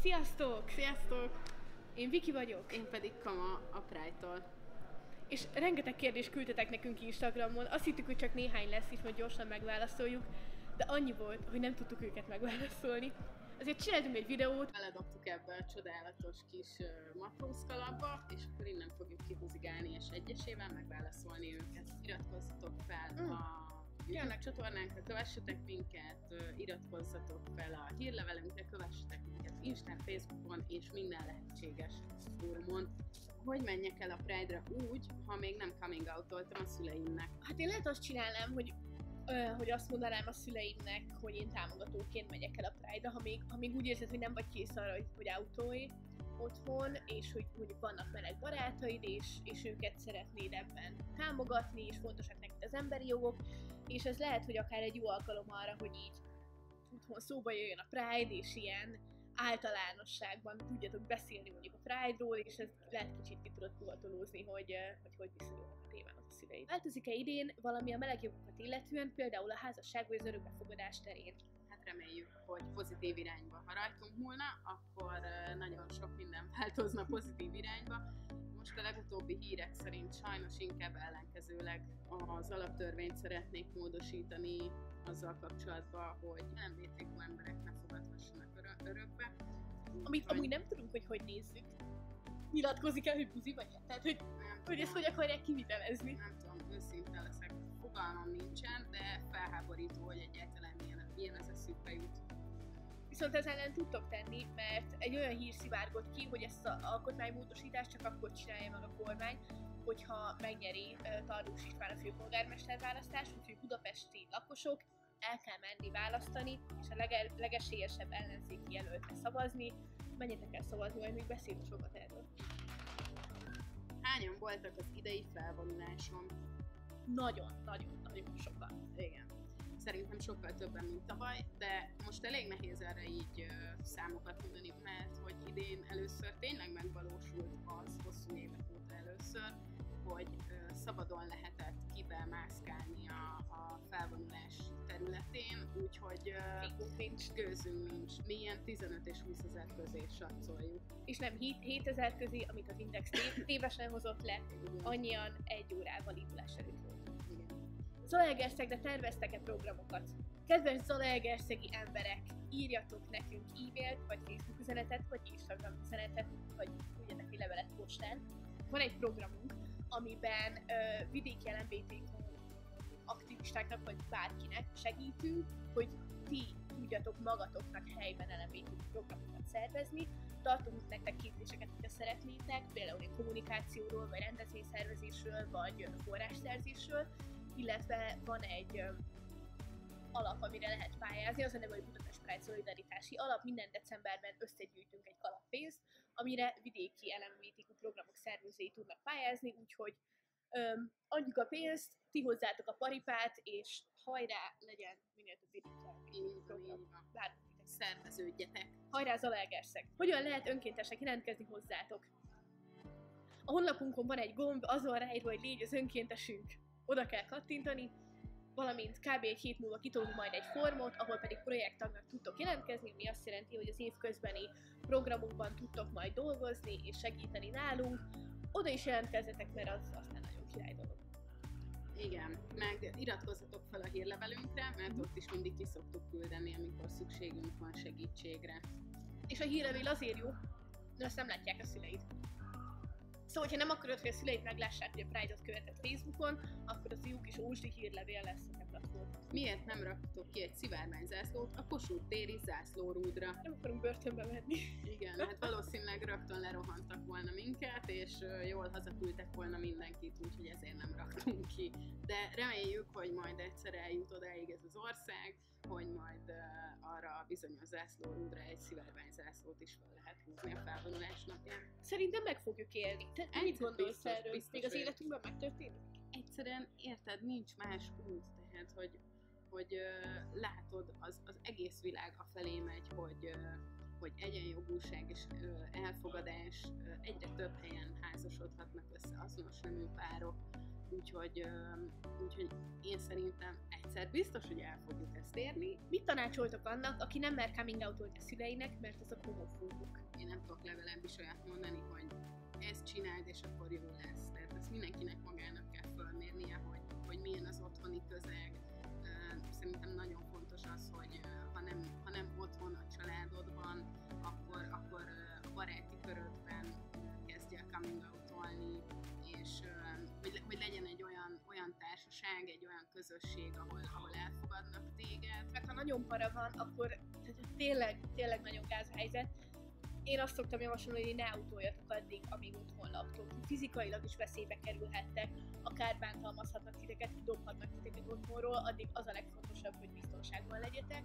Sziasztok! Sziasztok! Én Viki vagyok, Én pedig Kama a Pride-tól. és rengeteg kérdést küldtetek nekünk Instagramon. Azt hittük, hogy csak néhány lesz, és majd gyorsan megválaszoljuk, de annyi volt, hogy nem tudtuk őket megválaszolni. Azért csináltunk egy videót, Beledobtuk ebbe a csodálatos kis uh, matróz kalapba, és akkor innen fogjuk kihúzigálni, és egyesével megválaszolni őket. Iratkozzatok fel Mm. a YouTube csatornánkra, kövessetek minket, iratkozzatok fel a hírlevelünkre, kövessetek Instán, Facebookon és minden lehetséges fórumon. Hogy menjek el a Pride-ra úgy, ha még nem coming out-oltam a szüleimnek? hát én lehet azt csinálnám, hogy hogy azt mondanám a szüleimnek, hogy én támogatóként megyek el a Pride-ra, ha még, ha még úgy érzed, hogy nem vagy kész arra, hogy, hogy autói otthon, és hogy mondjuk vannak meleg barátaid, és, és őket szeretnéd ebben támogatni, és fontosak neked az emberi jogok, és ez lehet, hogy akár egy jó alkalom arra, hogy így otthon szóba jöjjön a Pride, és ilyen általánosságban tudjatok beszélni mondjuk a Pride-ról, és ez lehet kicsit ki tudod puhatolózni, hogy eh, hogy, hogy viszonyulnak a témához a szüleid. Változik-e idén valami a melegjogokat illetően, például a házasság vagy az örökbefogadás terén? Hát reméljük, hogy pozitív irányba. Ha rajtunk múlna, akkor ö, nagyon sok minden változna pozitív irányba. Most a legutóbbi hírek szerint sajnos inkább ellenkezőleg az alaptörvényt szeretnék módosítani azzal kapcsolatban, hogy nem LMBTQ emberek ne fogadhassanak örö- örökbe. Amit Úgyhogy amúgy nem tudunk, hogy hogy nézzük. Nyilatkozik el, hogy buzi vagy? Tehát, hogy, nem hogy ezt hogy akarják kivitelezni. nem tudom, őszinte leszek, fogalmam nincsen, de felháborító, hogy egyáltalán ilyen, ilyen ez eszükbe jut. Viszont ezzel ellen tudtok tenni, mert egy olyan hír szivárgott ki, hogy ezt az alkotmánymódosítást csak akkor csinálja meg a kormány, hogyha megnyeri ö, Tardós István a főpolgármester választást, úgyhogy budapesti lakosok el kell menni választani, és a lege- legesélyesebb ellenzéki jelöltre szavazni. Menjetek el szavazni, majd még beszélünk sokat erről. Hányan voltak az idei felvonuláson? Nagyon, nagyon, nagyon sokan. Igen. Szerintem sokkal többen, mint tavaly, de most elég nehéz erre így ö, számokat mondani, mert hogy idén először tényleg megvalósult az hosszú évek óta először, hogy szabadon lehetett kibe mászkálni a, a felvonulás területén, úgyhogy Fingunk nincs. gőzünk nincs. Mi ilyen 15 és 20 ezer közé satszoljuk. És nem 7 7000 közé, amit az Index tév- tévesen hozott le, annyian egy órával indulás előtt volt. Igen. Zalaegerszegre terveztek-e programokat? Kedves Zalaegerszegi emberek, írjatok nekünk e-mailt, vagy Facebook üzenetet, vagy Instagram üzenetet, vagy küldjetek egy levelet postán. Van egy programunk, amiben ö, vidéki LMBTQ aktivistáknak, vagy bárkinek segítünk, hogy ti tudjatok magatoknak helyben LMBTQ programokat szervezni. Tartunk nektek képzéseket, hogyha szeretnétek, például egy kommunikációról, vagy rendezvényszervezésről, vagy forrásszerzésről, illetve van egy alap, amire lehet pályázni, az a neve, hogy Budapest Pride Szolidaritási Alap. Minden decemberben összegyűjtünk egy kalappénzt, amire vidéki LMBTQ programok szervezői tudnak pályázni, úgyhogy öm, adjuk a pénzt, ti hozzátok a paripát, és hajrá legyen minél több vidéki program. titeket. Szerveződjetek. Hajrá Zalaegerszeg! Hogyan lehet önkéntesek jelentkezni hozzátok? A honlapunkon van egy gomb, azon ráírva, hogy légy az önkéntesünk. Oda kell kattintani, valamint kb. egy hét múlva kitolunk majd egy formot, ahol pedig projekttagnak tudtok jelentkezni, ami azt jelenti, hogy az évközbeni programunkban tudtok majd dolgozni és segíteni nálunk. Oda is jelentkezzetek, mert az aztán nagyon király dolog. Igen, meg iratkozzatok fel a hírlevelünkre, mert ott is mindig ki szoktuk küldeni, amikor szükségünk van segítségre. És a hírlevél azért jó, de azt nem látják a szüleid. Szóval, ha nem akarod, hogy a szüleid meglássák, hogy a Pride-ot követett Facebookon, akkor az jó kis ósdi hírlevél lesz a platform. Miért nem raktok ki egy szivárványzászlót a Kossuth téri zászlórúdra? Nem akarunk börtönbe menni. Igen, hát valószínűleg rögtön lerohantak volna minket, és jól hazaküldtek volna mindenkit, úgyhogy ezért nem raktunk ki. De reméljük, hogy majd egyszer eljut odáig ez az ország, hogy majd arra a bizonyos zászlórúdra egy szivárványzászlót is fel lehet húzni a felvonulás napján. Szerintem meg fogjuk élni. Te Egyszer mit gondolsz biztos, erről? biztos Még az életünkben megtörténik? egyszerűen érted, nincs más út, tehát hogy, hogy látod, az, az egész világ a felé megy, hogy, hogy egyenjogúság és elfogadás, ö, egyre több helyen házasodhatnak össze azonos nemű párok, úgyhogy, úgyhogy én szerintem egyszer biztos, hogy el fogjuk ezt érni. Mit tanácsoltok annak, aki nem mer coming out a szüleinek, mert azok homofóbok? Én nem tudok legalábbis olyat mondani, hogy ezt csináld, és akkor jó lesz. Tehát ezt mindenkinek magának kell fölmérnie, hogy, hogy milyen az otthoni közeg. Szerintem nagyon fontos az, hogy ha nem, ha nem otthon a családodban, akkor, akkor a baráti körödben kezdj el coming out és hogy, hogy legyen egy olyan, olyan társaság, egy olyan közösség, ahol, ahol elfogadnak téged. Mert ha nagyon para van, akkor tehát tényleg, tényleg nagyon gáz helyzet, én azt szoktam javasolni, hogy ne autójatok addig, amíg otthon laktok. Fizikailag is veszélybe kerülhettek, akár bántalmazhatnak titeket, kidobhatnak titeket otthonról, addig az a legfontosabb, hogy biztonságban legyetek.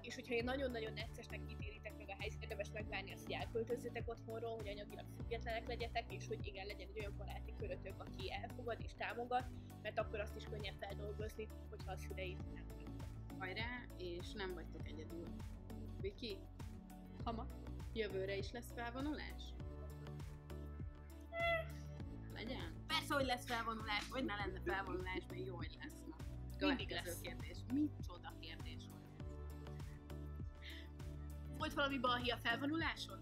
és hogyha én nagyon-nagyon neccesnek ítéritek meg a helyzetet, érdemes megvárni azt, hogy elköltözzetek otthonról, hogy anyagilag függetlenek legyetek, és hogy igen, legyen egy olyan baráti körötök, aki elfogad és támogat, mert akkor azt is könnyebb feldolgozni, hogyha a szüleid nem Hajrá, és nem vagytok egyedül. Viki? Hama? Jövőre is lesz felvonulás? Legyen? Persze, hogy lesz felvonulás, vagy ne lenne felvonulás, még jó, hogy lesz. Na. Mindig lesz. kérdés. Mit csoda kérdés volt Volt valami balhi a felvonuláson?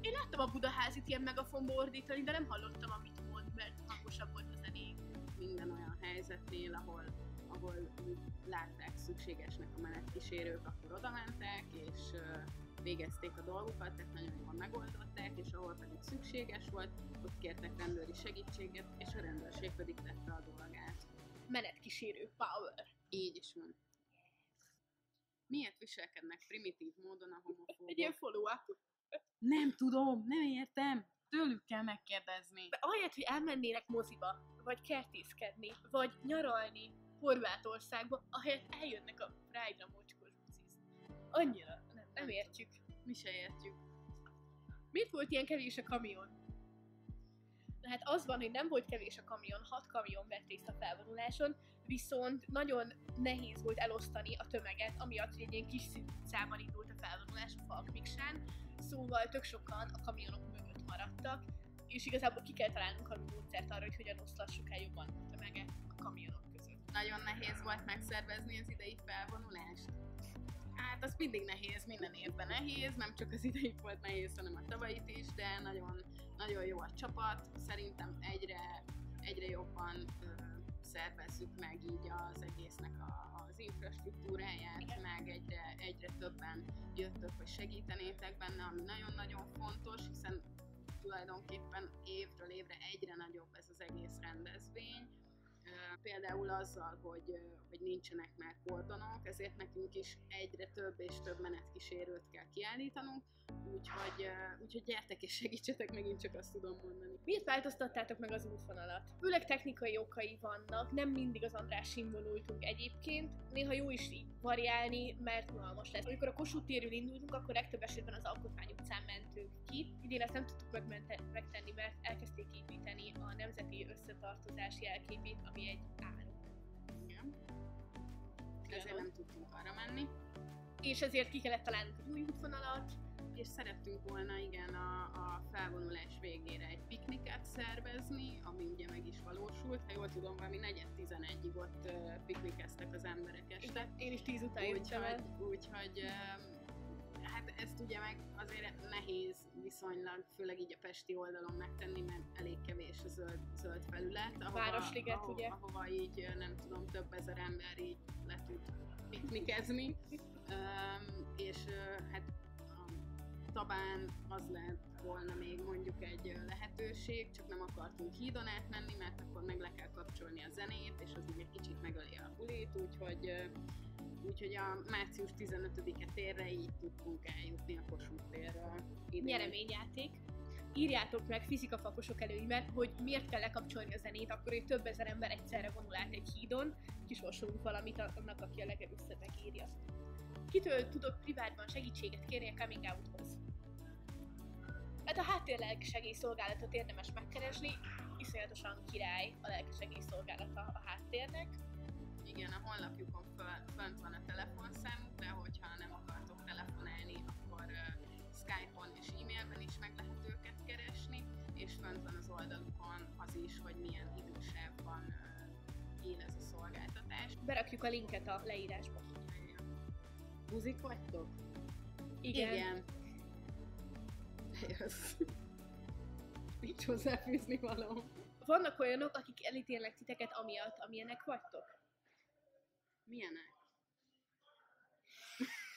Én láttam a Budaházit ilyen megafonba ordítani, de nem hallottam, amit mond, mert hangosabb volt a zenék. Minden olyan helyzetnél, ahol ahol látták szükségesnek a menetkísérők, akkor oda mentek, és végezték a dolgukat, tehát nagyon jól megoldották, és ahol pedig szükséges volt, ott kértek rendőri segítséget, és a rendőrség pedig tette a dolgát. Menetkísérő power. Így is van. Miért viselkednek primitív módon a homofóbok? Egy ilyen follow-up. Nem tudom, nem értem. Tőlük kell megkérdezni. De ahelyett, hogy elmennének moziba, vagy kertészkedni, vagy nyaralni, Horvátországba, ahelyett eljönnek a Pride-ra mocskos Annyira, nem, nem értjük. Mi se értjük. Miért volt ilyen kevés a kamion? Na hát az van, hogy nem volt kevés a kamion, hat kamion vett részt a felvonuláson, viszont nagyon nehéz volt elosztani a tömeget, amiatt, hogy egy ilyen kis utcában indult a felvonulás a Falkmiksán, szóval tök sokan a kamionok mögött maradtak, és igazából ki kell találnunk a módszert arra, hogy hogyan oszlassuk el jobban a tömeget a kamionok nagyon nehéz volt megszervezni az idei felvonulást. Hát az mindig nehéz, minden évben nehéz, nem csak az idei volt nehéz, hanem a tavalyit is, de nagyon, nagyon jó a csapat, szerintem egyre, egyre jobban szervezzük meg így az egésznek a, az infrastruktúráját, Igen. meg egyre, egyre többen jöttök, hogy segítenétek benne, ami nagyon-nagyon fontos, hiszen tulajdonképpen évről évre egyre nagyobb ez az egész rendezvény, például azzal, hogy, hogy nincsenek már kordonok, ezért nekünk is egyre több és több menetkísérőt kell kiállítanunk, úgyhogy, úgyhogy gyertek és segítsetek, megint csak azt tudom mondani. Miért változtattátok meg az útvonalat? Főleg technikai okai vannak, nem mindig az Andrásin vonultunk egyébként, néha jó is így variálni, mert unalmas lesz. Amikor a Kossuth térül indultunk, akkor legtöbb esetben az Alkotmány utcán mentünk ki. Idén ezt nem tudtuk megtenni, mert elkezdték építeni a Nemzeti Összetartozás jelképét, ami egy áru. Igen. Ezért nem tudtunk arra menni. És ezért ki kellett találnunk egy új útvonalat, és szerettünk volna igen a, a felvonulás végére egy pikniket szervezni, ami ugye meg is valósult. Ha jól tudom, valami negyed 11-ig ott uh, piknikeztek az emberek este. Én is tíz után jöttem el. Úgyhogy uh, ezt ugye meg azért nehéz viszonylag, főleg így a pesti oldalon megtenni, mert elég kevés a zöld, zöld felület. Ahova, Városliget, ahova, ugye? Ahova így nem tudom, több ezer ember így le tud piknikezni. Um, és hát Tabán az lehet volna még mondjuk egy lehetőség, csak nem akartunk hídon átmenni, mert akkor meg le kell kapcsolni a zenét, és az ugye kicsit megöli a bulit, úgyhogy, úgyhogy a március 15-e térre így tudtunk eljutni a Kossuth térről. Nyereményjáték írjátok meg fizikafakosok előnyben, hogy miért kell lekapcsolni a zenét, akkor hogy több ezer ember egyszerre vonul át egy hídon, kisorsolunk valamit annak, aki a legelőször megírja. Kitől tudok privátban segítséget kérni a coming outhoz? Hát a háttér lelkisegélyszolgálatot érdemes megkeresni, iszonyatosan király a lelkisegélyszolgálata a háttérnek. Igen, a honlapjukon föl, fönt van a telefonszámuk, de hogyha nem akartok telefonálni, akkor uh, Skype-on és e-mailben is meg lehet őket keresni, és fönt van az oldalukon az is, hogy milyen idősávban uh, él ez a szolgáltatás. Berakjuk a linket a leírásba. Buzik vagytok? Igen. Igen. Jössz. Nincs hozzáfűzni való. Vannak olyanok, akik elítélnek titeket amiatt, amilyenek vagytok. Milyenek?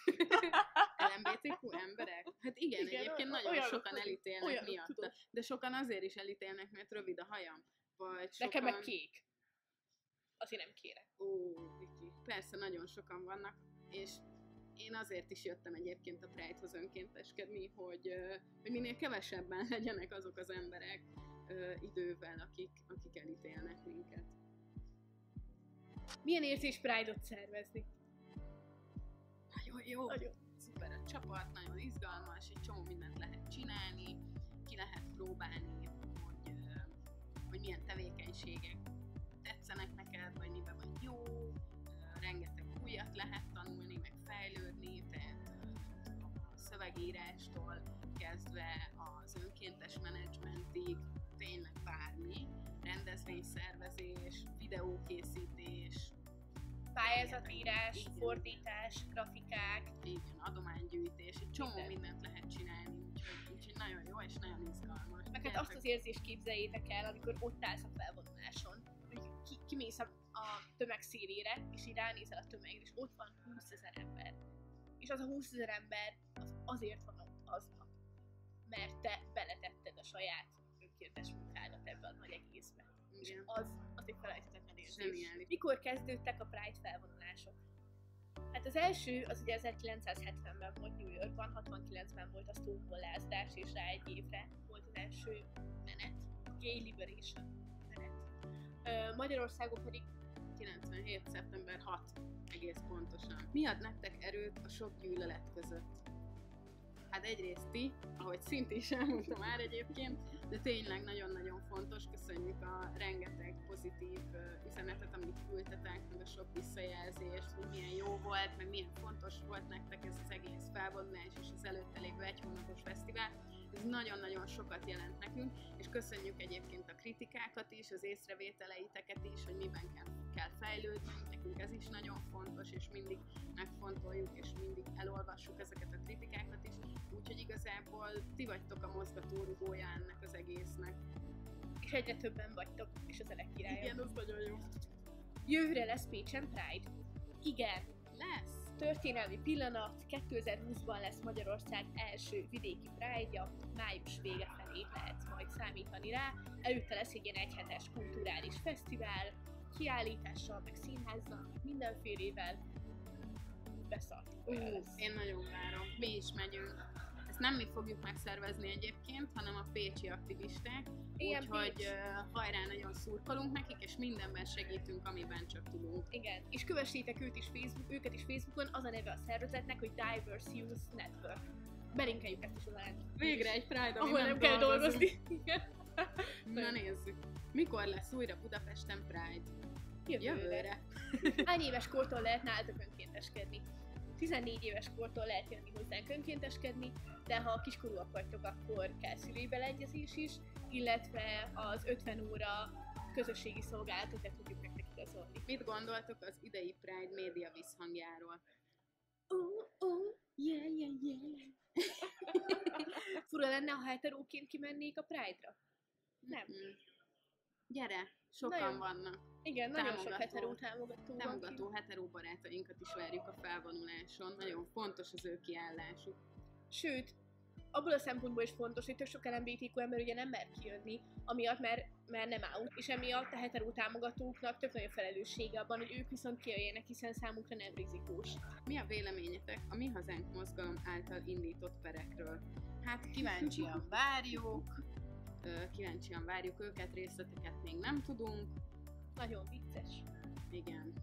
LMBTQ emberek? Hát igen, Igen, egyébként o- nagyon sokan vagyunk, elítélnek olyanok, miatt. tudom. De sokan azért is elítélnek, mert rövid a hajam. Vagy sokan... Nekem meg kék. Azért nem kérek. Ó, Viki. Persze, nagyon sokan vannak, és én azért is jöttem egyébként a Pride-hoz önkénteskedni, hogy, hogy minél kevesebben legyenek azok az emberek idővel, akik, akik elítélnek minket. Milyen érzés Pride-ot szervezni? Nagyon jó! Nagyon. Szuper a csapat, nagyon izgalmas, egy csomó mindent lehet csinálni, ki lehet próbálni, hogy, hogy milyen tevékenységek tetszenek neked, vagy miben vagy jó, rengeteg újat lehet tanulni, meg fejlődni, tehát a szövegírástól kezdve az önkéntes menedzsmentig, tényleg bármi, rendezvényszervezés, videókészítés, Pályázatírás, Igen. fordítás, grafikák. igen, adománygyűjtés, egy csomó Minden. mindent lehet csinálni, úgyhogy, úgyhogy nagyon jó és nagyon izgalmas. Meg hát azt az érzést képzeljétek el, amikor ott állsz a felvonuláson, ki, kimész a, a tömeg szélére, és így ránézel a tömegre, és ott van 20 ezer ember. És az a 20 ezer ember az azért van ott aznap, mert te beletetted a saját önkéntes munkádat ebbe a nagy egészbe. És az, az egy felejthetetlen érzés. Mikor kezdődtek a Pride felvonulások? Hát az első, az ugye 1970-ben volt New Yorkban, 69-ben volt a Stonewall és rá egy évre volt az első menet, Gay Liberation Magyarországon pedig 97. szeptember 6 egész pontosan. Mi ad nektek erőt a sok gyűlölet között? Hát egyrészt ti, ahogy Szinti is elmondta már egyébként, de tényleg nagyon-nagyon fontos, köszönjük a rengeteg pozitív üzenetet, amit küldtetek, meg a sok visszajelzést, hogy milyen jó volt, meg milyen fontos volt nektek ez az egész felvonulás és az előtte lévő egy hónapos fesztivál. Ez nagyon-nagyon sokat jelent nekünk, és köszönjük egyébként a kritikákat is, az észrevételeiteket is, hogy miben kell, kell fejlődnünk, nekünk ez is nagyon fontos, és mindig megfontoljuk, és mindig elolvassuk ezeket a kritikákat is, úgyhogy igazából ti vagytok a mozgatórugója ennek az egésznek. és egyre többen vagytok, és az elek királya. az nagyon jó. Jövőre lesz Pécsen Pride. Igen! Történelmi pillanat, 2020-ban lesz Magyarország első vidéki Pride-ja, május vége felé lehet majd számítani rá. Előtte lesz egy ilyen egyhetes kulturális fesztivál, kiállítással, meg színházzal, mindenfélével. Lesz. én nagyon várom. Mi is megyünk. Ezt nem mi fogjuk megszervezni egyébként, hanem a pécsi aktivisták. Igen, Úgyhogy Pécs. uh, hajrá nagyon szurkolunk nekik, és mindenben segítünk, amiben csak tudunk. Igen, és kövessétek őt is Facebook, őket is Facebookon, az a neve a szervezetnek, hogy Diverse Youth Network. Belinkeljük ezt is alá. Végre egy Pride, Ahol nem, nem kell dolgozni. Igen. Na nézzük. Mikor lesz újra Budapesten Pride? Jövőre. Jövőre. Hány éves kortól lehet nálatok önkénteskedni? 14 éves kortól lehet jönni hozzánk önkénteskedni, de ha kiskorúak vagytok, akkor kell szülői beleegyezés is, illetve az 50 óra közösségi szolgálatot le tudjuk nektek igazolni. Mit gondoltok az idei Pride média visszhangjáról? Uh, uh, yeah, yeah, yeah. Fura lenne, ha heteróként kimennék a Pride-ra? Nem. Mm. Gyere, sokan Nagyon vannak. Igen, nagyon sok Támogató. heteró támogató van. Támogató heteró barátainkat is várjuk a felvonuláson. Nagyon fontos az ő kiállásuk. Sőt, abból a szempontból is fontos, hogy tök sok LMBTQ ember ugye nem mer kijönni, amiatt, mert, mert nem out, és emiatt a heteró támogatóknak tök nagy a felelőssége abban, hogy ők viszont kijöjjenek, hiszen számukra nem rizikós. Mi a véleményetek a Mi Hazánk mozgalom által indított perekről? Hát kíváncsian várjuk, kíváncsian várjuk őket, részleteket még nem tudunk. Nagyon vicces. Igen.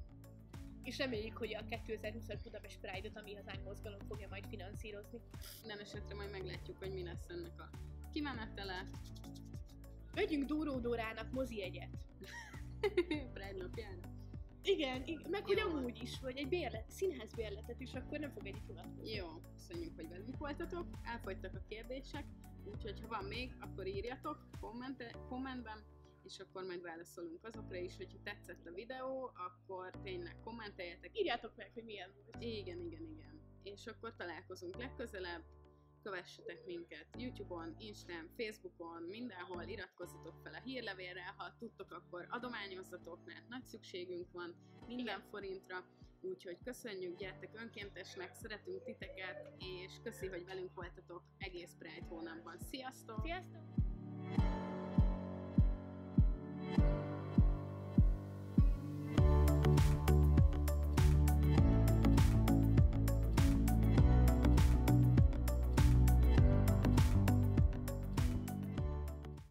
És reméljük, hogy a 2020-as Budapest Pride-ot a Mi Hazánk mozgalom fogja majd finanszírozni. Minden esetre majd meglátjuk, hogy mi lesz ennek a kimenetele. Vegyünk Dóró Dórának mozi egyet. Pride napjára. Igen, igen, meg hogy amúgy is, vagy egy bérlet, színház bérletet is, akkor nem fog egy unatkozni. Jó, köszönjük, hogy velünk voltatok. Elfogytak a kérdések, úgyhogy ha van még, akkor írjatok kommente, kommentben, és akkor majd válaszolunk azokra is, hogyha tetszett a videó, akkor tényleg kommenteljetek. Írjátok meg, hogy milyen volt. Igen, igen, igen. És akkor találkozunk legközelebb, kövessetek minket Youtube-on, Instán, Facebookon, mindenhol, iratkozzatok fel a hírlevélre, ha tudtok, akkor adományozzatok, mert nagy szükségünk van minden forintra, úgyhogy köszönjük, gyertek önkéntesnek, szeretünk titeket, és köszi, hogy velünk voltatok egész Pride hónapban. Sziasztok! Sziasztok!